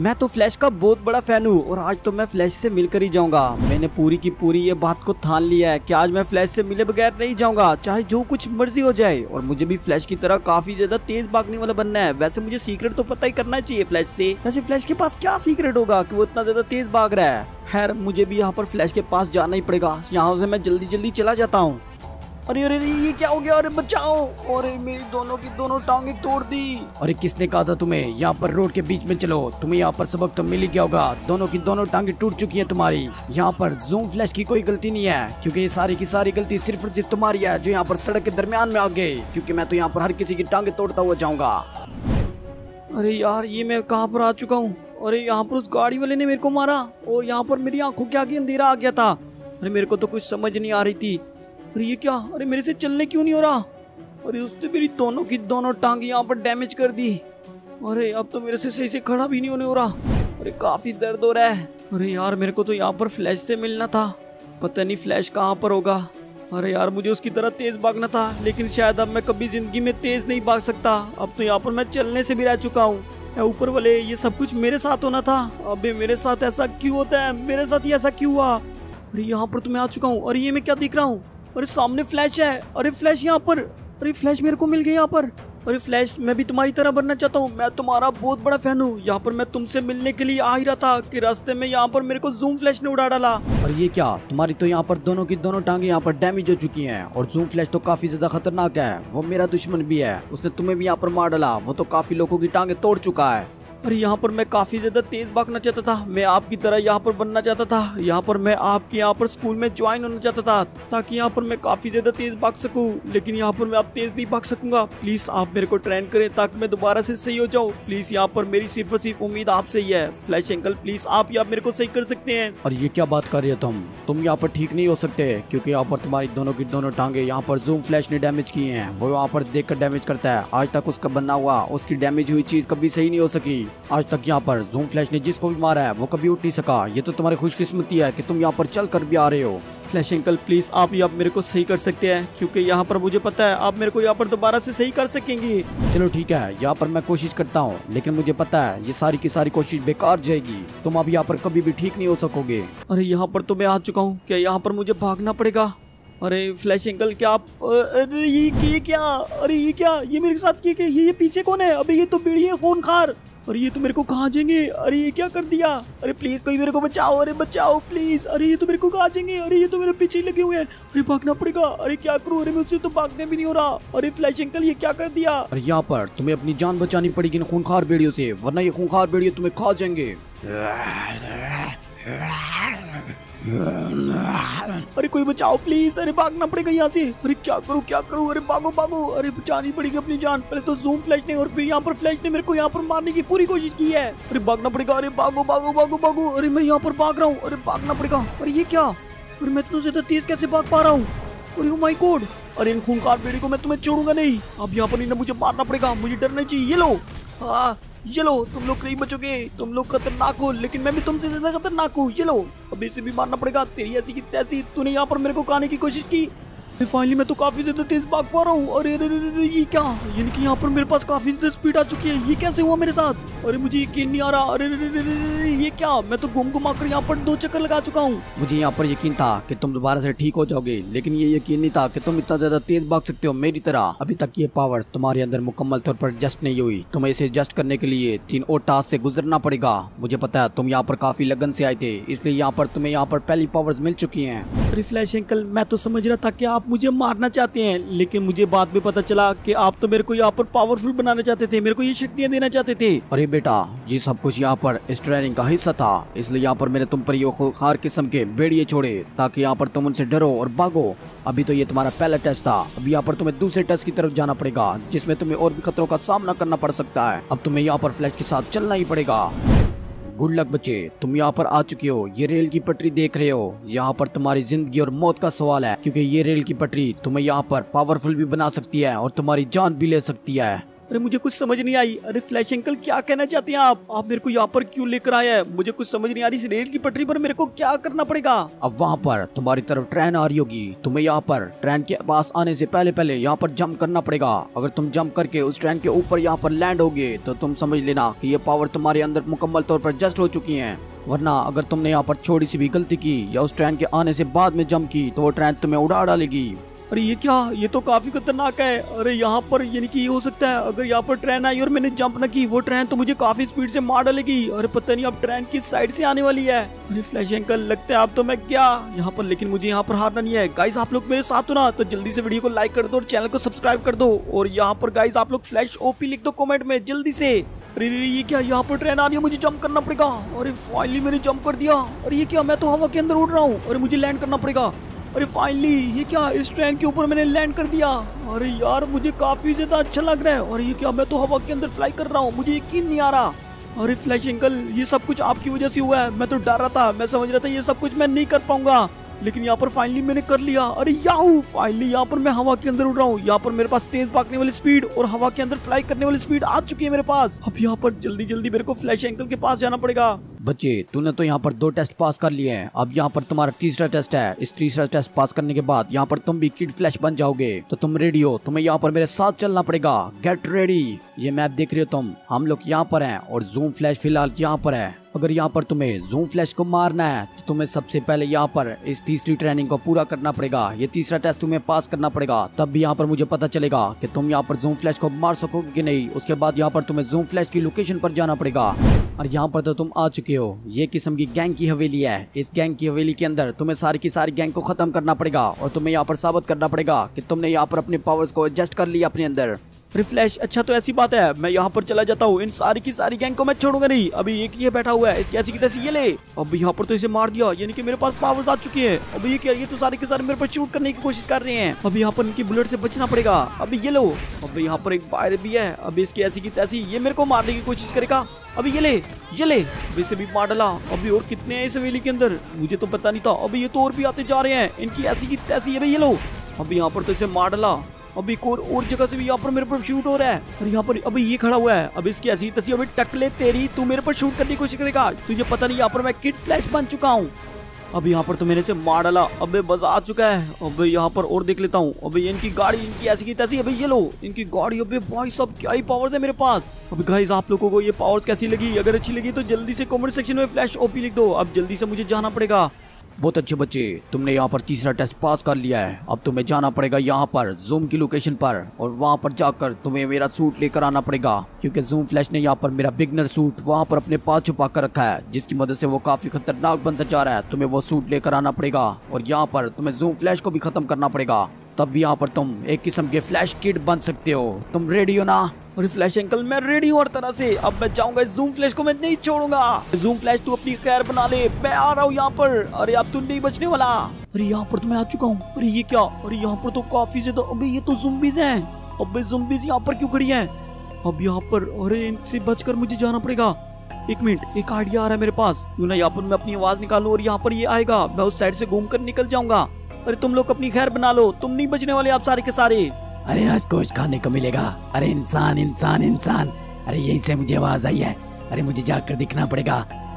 मैं तो फ्लैश का बहुत बड़ा फ़ैन हूँ और आज तो मैं फ्लैश से मिलकर ही जाऊँगा। मैंने पूरी की पूरी ये बात को ठान लिया है कि आज मैं फ्लैश से मिले बगैर नहीं जाऊँगा, चाहे जो कुछ मर्ज़ी हो जाए। और मुझे भी फ्लैश की तरह काफ़ी ज़्यादा तेज भागने वाला बनना है। वैसे मुझे सीक्रेट तो पता ही करना चाहिए फ्लैश से। वैसे फ्लैश के पास क्या सीक्रेट होगा की वो इतना ज़्यादा तेज भाग रहा है? खैर, मुझे भी यहाँ पर फ्लैश के पास जाना ही पड़ेगा। यहाँ से मैं जल्दी जल्दी चला जाता हूँ। अरे अरे अरे ये क्या हो गया? अरे बचाओ! अरे मेरी दोनों की दोनों टांगे तोड़ दी। अरे किसने कहा था तुम्हें? यहाँ पर रोड के बीच में चलो। तुम्हें यहाँ पर सबक तो मिल ही गया होगा। दोनों की दोनों टांगे टूट चुकी है तुम्हारी। यहाँ पर जूम फ्लैश की कोई गलती नहीं है क्योंकि ये सारी की सारी गलती सिर्फ़ और सिर्फ़ तुम्हारी है जो यहाँ पर सड़क के दरमियान में आ गए। क्योंकि मैं तो यहाँ पर हर किसी की टांगे तोड़ता हुआ जाऊँगा। अरे यार ये मैं कहाँ पर आ चुका हूँ? अरे यहाँ पर उस गाड़ी वाले ने मेरे को मारा। और यहाँ पर मेरी आँखों के आगे अंधेरा आ गया था। अरे मेरे को तो कुछ समझ नहीं आ रही थी। अरे ये क्या? अरे मेरे से चलने क्यों नहीं हो रहा? अरे उसने मेरी दोनों की दोनों टांग यहाँ पर डैमेज कर दी। अरे अब तो मेरे से सही से खड़ा भी नहीं होने हो रहा। अरे काफ़ी दर्द हो रहा है। अरे यार, मेरे को तो यहाँ पर फ्लैश से मिलना था। पता नहीं फ्लैश कहाँ पर होगा। अरे यार, मुझे उसकी तरह तेज भागना था, लेकिन शायद अब मैं कभी ज़िंदगी में तेज नहीं भाग सकता। अब तो यहाँ पर मैं चलने से भी रह चुका हूँ। ऊपर वाले, ये सब कुछ मेरे साथ होना था। अबे मेरे साथ ऐसा क्यों होता है? मेरे साथ ही ऐसा क्यों हुआ? अरे यहाँ पर तो मैं आ चुका हूँ। और ये मैं क्या दिख रहा हूँ? अरे सामने फ्लैश है। अरे फ्लैश यहाँ पर अरे फ्लैश मेरे को मिल गया यहाँ पर। अरे फ्लैश मैं भी तुम्हारी तरह बनना चाहता हूँ। मैं तुम्हारा बहुत बड़ा फ़ैन हूँ। यहाँ पर मैं तुमसे मिलने के लिए आ ही रहा था कि रास्ते में यहाँ पर मेरे को जूम फ्लैश ने उड़ा डाला। और ये क्या? तुम्हारी तो यहाँ पर दोनों की दोनों टांगे यहाँ पर डैमेज हो चुकी हैं। और जूम फ्लैश तो काफ़ी ज़्यादा खतरनाक है। वो मेरा दुश्मन भी है। उसने तुम्हें भी यहाँ पर मार डाला। वो तो काफ़ी लोगों की टांगे तोड़ चुका है। अरे यहाँ पर मैं काफ़ी ज़्यादा तेज भागना चाहता था मैं आपकी तरह यहाँ पर बनना चाहता था यहाँ पर मैं आपके यहाँ पर स्कूल में ज्वाइन होना चाहता था ताकि यहाँ पर मैं काफ़ी ज़्यादा तेज भाग सकूँ लेकिन यहाँ पर मैं अब तेज नहीं भाग सकूँगा प्लीज़ आप मेरे को ट्रेन करें ताकि मैं दोबारा से सही हो जाऊँ प्लीज़ यहाँ पर मेरी सिर्फ़ और सिर्फ़ उम्मीद आपसे ही है फ्लैश एंकल प्लीज़ आप यहाँ मेरे को सही कर सकते हैं और ये क्या बात कर रहे हो तुम तुम यहाँ पर ठीक नहीं हो सकते क्योंकि यहाँ पर तुम्हारी दोनों की दोनों टांगे यहाँ पर जूम फ्लैश ने डैमेज किए हैं वो यहाँ पर देख डैमेज करता है आज तक उसका बना हुआ उसकी डैमेज हुई चीज़ कभी सही नहीं हो सकी आज तक यहाँ पर जूम फ्लैश ने जिसको भी मारा है वो कभी उठ नहीं सका। ये तो तुम्हारी खुशकिस्मती है कि तुम यहाँ पर चल कर भी आ रहे हो। फ्लैश अंकल प्लीज़ आप यहाँ मेरे को सही कर सकते हैं क्योंकि यहाँ पर मुझे पता है आप मेरे को यहाँ पर दोबारा से सही कर सकेंगी। चलो ठीक है यहाँ पर मैं कोशिश करता हूँ लेकिन मुझे पता है ये सारी की सारी कोशिश बेकार जाएगी। तुम अब यहाँ पर कभी भी ठीक नहीं हो सकोगे। अरे यहाँ पर तो मैं आ चुका हूँ। क्या यहाँ पर मुझे भागना पड़ेगा? अरे फ्लैश अंकल क्या आप अरे ये क्या? अरे ये क्या? ये मेरे साथ ये ये, ये पीछे कौन है? अबे ये तो बीड़ी है खून खार। अरे ये तो मेरे को कहा जाएँगे अरे ये क्या कर दिया? अरे प्लीज़ कोई मेरे को बचाओ, अरे बचाओ प्लीज़ अरे ये तो मेरे को कहा जाएँगे अरे ये तो मेरे पीछे ही लगे हुए हैं। अरे भागना पड़ेगा। अरे क्या करूँ? अरे मैं उससे तो भागने भी नहीं हो रहा। अरे फ्लैश अंकल ये क्या कर दिया? अरे यहाँ पर तुम्हें अपनी जान बचानी पड़ेगी इन खूनखार बेड़ियों से, वरना ये खूनखार बेड़िए तुम्हें खा जाएँगे। अरे कोई बचाओ प्लीज़ अरे भागना पड़ेगा यहाँ से। अरे क्या करूँ क्या करूँ? अरे भागो भागो। अरे बचानी पड़ेगी अपनी जान। पहले तो जूम फ्लैश ने और फिर यहाँ पर फ्लैश ने मेरे को यहाँ पर मारने की पूरी कोशिश की है। अरे भागना पड़ेगा। अरे भागो भागो भागो भागो। अरे मैं यहाँ पर भाग रहा हूँ। अरे भागना पड़ेगा। अरे ये क्या? अरे मैं इतना ज़्यादा तेज कैसे भाग पा रहा हूँ? अरे माई कोड अरे इन खूंखार बेड़ी को मैं तुम्हें छोड़ूँगा नहीं। अब यहाँ पर इन्हें मुझे मारना पड़ेगा। मुझे डरना चाहिए, ये लो। हाँ। ये लो, तुम लोग नहीं बचोगे। तुम लोग खतरनाक हो, लेकिन मैं भी तुमसे ज़्यादा खतरनाक हूँ। ये लो, अब इसे भी मारना पड़ेगा। तेरी ऐसी की तैसी तूने यहाँ पर मेरे को खाने की कोशिश की। फाइनली मैं तो काफ़ी ज़्यादा तेज भाग पा रहा हूँ। अरे अरे अरे ये क्या? यानी कि यहाँ पर मेरे पास काफ़ी ज़्यादा स्पीड आ चुकी है। ये कैसे हुआ मेरे साथ? अरे मुझे यकीन नहीं आ रहा। अरे ये क्या? मैं तो घूम घुमा कर यहाँ पर दो चक्कर लगा चुका हूँ। मुझे यहाँ पर यकीन था कि तुम दोबारा से ठीक हो जाओगे लेकिन ये यकीन नहीं था कि तुम इतना ज़्यादा तेज भाग सकते हो मेरी तरह। अभी तक ये पावर तुम्हारे अंदर मुकम्मल तौर पर एडजस्ट नहीं हुई। तुम्हें इसे एडजस्ट करने के लिए तीन और टास्क से गुजरना पड़ेगा। मुझे पता है तुम यहाँ पर काफ़ी लगन से आए थे इसलिए यहाँ पर तुम्हें यहाँ पर पहली पावर्स मिल चुकी है। अरे फ्लैश अंकल मैं तो समझ रहा था कि आप मुझे मारना चाहते हैं, लेकिन मुझे बाद में पता चला कि आप तो मेरे को यहाँ पर पावरफुल बनाना चाहते थे, मेरे को ये शक्तियाँ देना चाहते थे। अरे बेटा, ये सब कुछ यहाँ पर इस ट्रेनिंग का हिस्सा था, इसलिए यहाँ पर मैंने तुम पर खार किस्म के बेड़िए छोड़े, ताकि यहाँ पर तुम उनसे डरो और भागो। अभी तो ये तुम्हारा पहला टेस्ट था अभी यहाँ पर तुम्हें दूसरे टेस्ट की तरफ़ जाना पड़ेगा, जिसमें तुम्हें और भी खतरों का सामना करना पड़ सकता है। अब तुम्हें यहाँ पर फ्लैश के साथ चलना ही पड़ेगा। गुड लक बच्चे, तुम यहाँ पर आ चुके हो। ये रेल की पटरी देख रहे हो। यहाँ पर तुम्हारी ज़िंदगी और मौत का सवाल है, क्योंकि ये रेल की पटरी तुम्हें यहाँ पर पावरफुल भी बना सकती है और तुम्हारी जान भी ले सकती है। अरे मुझे कुछ समझ नहीं आई। अरे फ्लैश अंकल, क्या कहना चाहते हैं आप? आप मेरे को यहाँ पर क्यों लेकर आए हैं? मुझे कुछ समझ नहीं आ रही। इस रेल की पटरी पर मेरे को क्या करना पड़ेगा? अब वहाँ पर तुम्हारी तरफ़ ट्रेन आ रही होगी। तुम्हें यहाँ पर ट्रेन के पास आने से पहले पहले यहाँ पर जम्प करना पड़ेगा। अगर तुम जम्प करके उस ट्रेन के ऊपर यहाँ पर लैंड होगे तो तुम समझ लेना की ये पावर तुम्हारे अंदर मुकम्मल तौर पर जस्ट हो चुकी है। वरना अगर तुमने यहाँ पर छोटी सी भी गलती की या उस ट्रेन के आने से बाद में जंप की तो वो ट्रेन तुम्हें उड़ा डालेगी। अरे ये क्या? ये तो काफ़ी खतरनाक है। अरे यहाँ पर यानी कि ये हो सकता है, अगर यहाँ पर ट्रेन आई और मैंने जंप न की, वो ट्रेन तो मुझे काफ़ी स्पीड से मार डालेगी। अरे पता नहीं अब ट्रेन किस साइड से आने वाली है। अरे फ्लैश अंकल, लगता है अब तो मैं क्या? यहाँ पर, लेकिन मुझे यहाँ पर हारना नहीं है। गाइस आप लोग मेरे साथ हो ना तो जल्दी से वीडियो को लाइक कर दो और चैनल को सब्सक्राइब कर दो। और यहाँ पर गाइज़ आप लोग फ्लैश ओपी लिख दो कॉमेंट में, जल्दी से। अरे ये क्या? यहाँ पर ट्रेन आ रही है, मुझे जंप करना पड़ेगा। अरे फाइनली मैंने जंप कर दिया। अरे, ये क्या? मैं तो हवा के अंदर उड़ रहा हूँ। अरे, मुझे लैंड करना पड़ेगा। अरे फाइनली ये क्या? इस ट्रेन के ऊपर मैंने लैंड कर दिया। अरे यार, मुझे काफ़ी ज़्यादा अच्छा लग रहा है। और ये क्या, मैं तो हवा के अंदर फ्लाई कर रहा हूँ। मुझे यकीन नहीं आ रहा। अरे फ्लैश अंकल ये सब कुछ आपकी वजह से हुआ है। मैं तो डर रहा था। मैं समझ रहा था ये सब कुछ मैं नहीं कर पाऊँगा। लेकिन यहाँ पर फाइनली मैंने कर लिया। अरे याहू! फाइनली यहाँ पर मैं हवा के अंदर उड़ रहा हूँ। यहाँ पर मेरे पास तेज भागने वाली स्पीड और हवा के अंदर फ्लाई करने वाली स्पीड आ चुकी है मेरे पास। अब यहाँ पर जल्दी जल्दी मेरे को फ्लैश एंकल के पास जाना पड़ेगा। बच्चे तूने तो यहाँ पर दो टेस्ट पास कर लिए हैं अब यहाँ पर तुम्हारा तीसरा टेस्ट है इस तीसरा टेस्ट पास करने के बाद यहाँ पर तुम भी किड फ्लैश बन जाओगे तो तुम रेडी हो तुम्हें यहाँ पर मेरे साथ चलना पड़ेगा गेट रेडी ये मैप देख रहे हो तुम हम लोग यहाँ पर हैं और जूम फ्लैश फ़िलहाल यहाँ पर है अगर यहाँ पर तुम्हें जूम फ्लैश को मारना है तो तुम्हें सबसे पहले यहाँ पर इस तीसरी ट्रेनिंग को पूरा करना पड़ेगा ये तीसरा टेस्ट तुम्हें पास करना पड़ेगा तब भी यहाँ पर मुझे पता चलेगा कि तुम यहाँ पर जूम फ्लैश को मार सकोगे कि नहीं उसके बाद यहाँ पर तुम्हें जूम फ्लैश की लोकेशन पर जाना पड़ेगा और यहाँ पर तो तुम आ चुके हो? ये किस्म की गैंग की हवेली है। इस गैंग की हवेली के अंदर तुम्हें सारी की सारी गैंग को खत्म करना पड़ेगा और तुम्हें यहाँ पर साबित करना पड़ेगा कि तुमने यहाँ पर अपने पावर्स को एडजस्ट कर लिया अपने अंदर। रिफ्लैश। अच्छा तो ऐसी बात है। मैं यहाँ पर चला जाता हूँ। इन सारी की सारी गैंग को मैं छोड़ूँगा नहीं। अभी एक ये बैठा हुआ है। इसकी ऐसी की तैसी ये ले। अब यहाँ पर तो इसे मार दिया। यानी कि मेरे पास पावर्स आ चुकी है। अब ये क्या? ये तो सारे के सारे मेरे पर शूट करने की कोशिश कर रहे हैं। अब यहाँ पर इनकी बुलेट से बचना पड़ेगा। अभी ये लो। अब यहाँ पर एक बायर भी है। अभी इसकी ऐसी की तैसी ये मेरे को मारने की कोशिश करेगा। अभी ये ले। ये ले। वैसे भी मार डाला। अभी और कितने हैं इस हवेली के अंदर? मुझे तो पता नहीं था। अभी ये तो और भी आते जा रहे हैं। इनकी ऐसी की तैसी। ये लो। अभी यहाँ पर तो इसे मार डाला। अभी एक और, और जगह से भी यहाँ पर मेरे पर शूट हो रहा है। और यहाँ पर अभी ये खड़ा हुआ है। अभी इसकी ऐसी तसी अभी टकले तेरी तू मेरे पर शूट करने की कोशिश करेगा। तुझे पता नहीं यहाँ पर मैं किड फ्लैश बन चुका हूँ। अब यहाँ पर तो मेरे से मार डाला। अबे बस आ चुका है। अब यहाँ पर और देख लेता हूँ। अबे इनकी गाड़ी इनकी ऐसी की तैसी। अबे ये लो इनकी गाड़ी अबे भाई सब क्या ही पावर्स है मेरे पास। अब गाइस आप लोगों को ये पावर्स कैसी लगी? अगर अच्छी लगी तो जल्दी से कमेंट सेक्शन में फ्लैश ओपी लिख दो। अब जल्दी से मुझे जाना पड़ेगा। बहुत अच्छे बच्चे, तुमने यहाँ पर तीसरा टेस्ट पास कर लिया है। अब तुम्हें जाना पड़ेगा यहाँ पर जूम की लोकेशन पर, और वहाँ पर जाकर तुम्हें मेरा सूट लेकर आना पड़ेगा। क्योंकि जूम फ्लैश ने यहाँ पर मेरा बिगनर सूट वहाँ पर अपने पास छुपा कर रखा है, जिसकी मदद से वो काफ़ी खतरनाक बनता जा रहा है। तुम्हें वो सूट लेकर आना पड़ेगा, और यहाँ पर तुम्हें जूम फ्लैश को भी खत्म करना पड़ेगा। तब यहाँ पर तुम एक किस्म के फ्लैश किड बन सकते हो। तुम रेडी हो ना? और फ्लैश अंकल मैं रेडी हूँ हर तरह से। अब मैं जाऊँगा जूम फ्लैश को, मैं नहीं छोड़ूँगा। जूम फ्लैश तू अपनी खैर बना ले। मैं आ रहा हूँ यहाँ पर। अरे अब तू नहीं बचने वाला। अरे यहाँ पर तो मैं आ चुका हूँ। अरे ये क्या? अरे यहाँ पर तो काफ़ी ज़्यादा अबे ये तो जुम्बीज हैं। अबे जुम्बीज यहाँ पर क्यों खड़ी है? अब यहाँ पर अरे इनसे बचकर मुझे जाना पड़ेगा। एक मिनट, एक आइडिया आ रहा है मेरे पास। क्यों ना यहाँ पर मैं अपनी आवाज़ निकालू और यहाँ पर ये आएगा। मैं उस साइड से घूम कर निकल जाऊँगा। अरे तुम लोग अपनी खैर बना लो। तुम नहीं बचने वाले आप सारे के सारे। अरे आज कुछ खाने को मिलेगा। अरे इंसान इंसान इंसान। अरे यही से मुझे आवाज़ आई है। अरे मुझे जाकर दिखना पड़ेगा।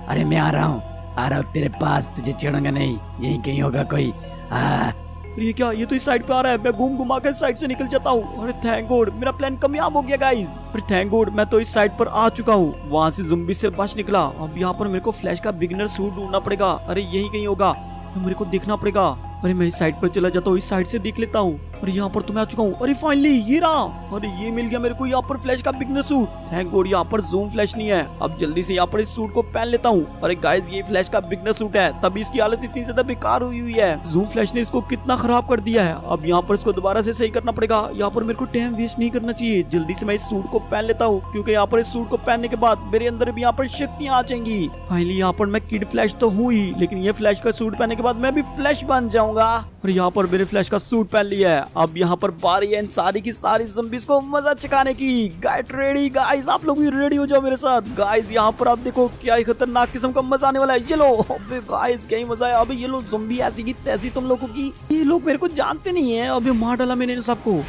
अरे मैं आ रहा हूँ। आ रहा हूँ तेरे पास, तुझे चढ़ूँगा नहीं। यही कहीं होगा कोई। आ। ये क्या, ये तो इस साइड पे आ रहा है। मैं घूम घुमा कर साइड से निकल जाता हूँ। अरे थैंक गॉड मेरा प्लान कामयाब हो गया गाइस अरे थैंक गॉड मैं तो इस साइड पर आ चुका हूँ। वहाँ से जुम्बी से बच निकला। अब यहाँ पर मेरे को फ्लैश का बिगनर सूट ढूंढना पड़ेगा। अरे यही कहीं होगा। मेरे को देखना पड़ेगा। अरे मैं इस साइड पर चला जाता हूँ। इस साइड से देख लेता हूँ। अरे यहाँ पर तो मैं आ चुका हूँ। अरे फाइनली ये रहा। अरे ये मिल गया मेरे को यहाँ पर फ्लैश का बिगनर सूट थैंक गॉड यहाँ पर जूम फ्लैश नहीं है। अब जल्दी से यहाँ पर इस सूट को पहन लेता हूँ। अरे गाइज़ ये फ्लैश का बिगनर सूट है। तभी इसकी हालत इतनी ज़्यादा बेकार हुई हुई है। जूम फ्लैश ने इसको कितना खराब कर दिया है। अब यहाँ पर इसको दोबारा से सही करना पड़ेगा। यहाँ पर मेरे को टाइम वेस्ट नहीं करना चाहिए। जल्दी से मैं इस सूट को पहन लेता हूँ। क्योंकि यहाँ पर इस सूट को पहनने के बाद मेरे अंदर भी यहाँ पर शक्तियाँ आ जाएँगी। फाइनली यहाँ पर मैं किड फ्लैश तो हूँ ही। लेकिन ये फ्लैश का सूट पहनने के बाद मैं भी फ्लैश बन जाऊँगा। और यहाँ पर मेरे फ्लैश का सूट पहन लिया है। अब यहाँ पर बारी है इन सारी की सारी जम्बीज को मज़ा चकाने की। गेट रेडी गाइस आप लोग भी रेडी हो जाओ मेरे साथ। गाइस यहाँ पर आप देखो क्या ही खतरनाक किस्म का मज़ा आने वाला है। ये लो गाइस क्या ही मज़ा है अबे ये लो जम्बी ऐसी की तैसी तुम लोगों की। ये लोग मेरे को जानते नहीं है। अभी मार डाला मैंने सबको।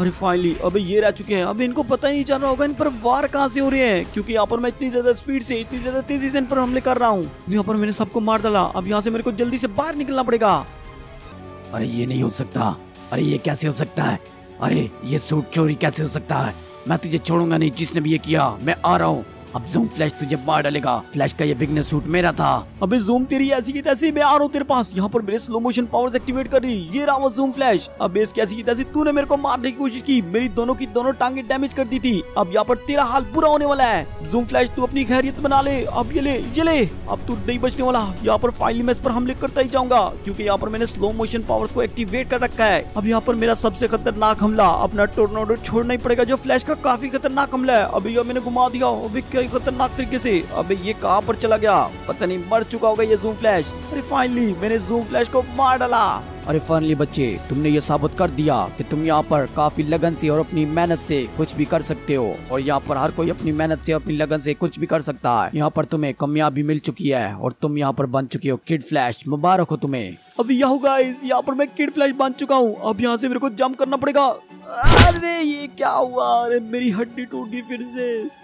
अरे फाइनली अबे ये रह चुके हैं। अबे इनको पता ही नहीं चल रहा होगा इन पर वार कहाँ से हो रहे हैं। क्योंकि यहाँ पर मैं इतनी ज़्यादा स्पीड से, इतनी ज़्यादा तेज़ी से इन पर हमले कर रहा हूँ। यहाँ पर मैंने सबको मार डाला। अब यहाँ से मेरे को जल्दी से बाहर निकलना पड़ेगा। अरे ये नहीं हो सकता। अरे ये कैसे हो सकता है? अरे ये सूट चोरी कैसे हो सकता है? मैं तुझे छोड़ूँगा नहीं जिसने भी ये किया। मैं आ रहा हूँ। अब जूम फ्लैश तुझे मार डालेगा। फ्लैश का ये बिगनेस सूट मेरा था। अबे जूम तेरी ऐसी की तैसी मैं आ रहा हूँ तेरे पास। यहाँ पर मेरे स्लो मोशन पावर्स एक्टिवेट कर रही। ये रहा वो जूम फ्लैश अब इस कैसी की तैसी तूने मेरे को मारने की कोशिश की। मेरी दोनों की दोनों टांगे डैमेज कर दी थी। अब यहाँ पर तेरा हाल बुरा होने वाला है। जूम फ्लैश तू अपनी खैरियत बना ले। अब ये ले ये ले। अब तू नहीं बचने वाला। यहाँ पर फाइनली मैं इस पर हमले करता ही जाऊँगा। क्योंकि यहाँ पर मैंने स्लो मोशन पावर्स को एक्टिवेट कर रखा है। अब यहाँ पर मेरा सबसे खतरनाक हमला। अपना टोर्नाडो छोड़ना ही पड़ेगा, जो फ्लैश का काफ़ी खतरनाक हमला है। अभी यह मैंने घुमा दिया। अभी क्या खतरनाक तरीके से। अबे ये कहाँ पर चला गया? पता नहीं, मर चुका होगा ये जूम फ्लैश अरे फाइनली मैंने जूम फ्लैश को मार डाला। अरे फाइनली बच्चे, तुमने ये साबित कर दिया कि तुम यहाँ पर काफ़ी लगन से और अपनी मेहनत से कुछ भी कर सकते हो। और यहाँ पर हर कोई अपनी मेहनत से, अपनी लगन से कुछ भी कर सकता है। यहाँ पर तुम्हें कामयाबी मिल चुकी है और तुम यहाँ पर बन चुके हो किड फ्लैश मुबारक हो तुम्हें। अभी यहाँ गाइस यहाँ पर मैं किड फ्लैश बन चुका हूँ। अब यहाँ से मेरे को जंप करना पड़ेगा। अरे ये क्या हुआ? अरे मेरी हड्डी टूट गई फिर से।